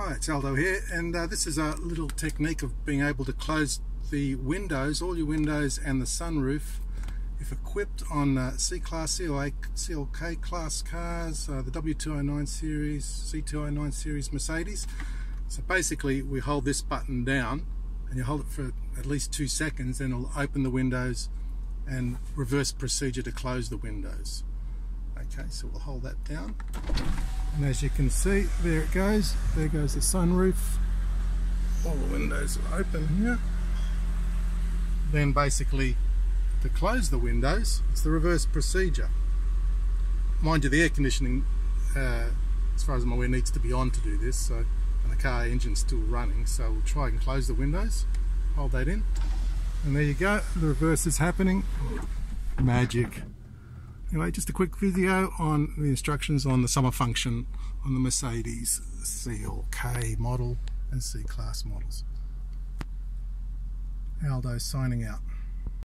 Hi, it's Aldo here, and uh, this is a little technique of being able to close the windows, all your windows and the sunroof, if equipped on uh, C-Class, CLA, CLK class cars, uh, the W209 series, C209 series Mercedes. So basically, we hold this button down, and you hold it for at least two seconds, then it'll open the windows and reverse procedure to close the windows. Okay, so we'll hold that down. And as you can see, there it goes. There goes the sunroof. All the windows are open here. Then basically, to close the windows, it's the reverse procedure. Mind you, the air conditioning, uh, as far as I'm aware, needs to be on to do this. So, and the car engine's still running. So we'll try and close the windows. Hold that in. And there you go. The reverse is happening. Magic. Anyway, just a quick video on the instructions on the summer function on the Mercedes CLK model and C-Class models. Aldo signing out.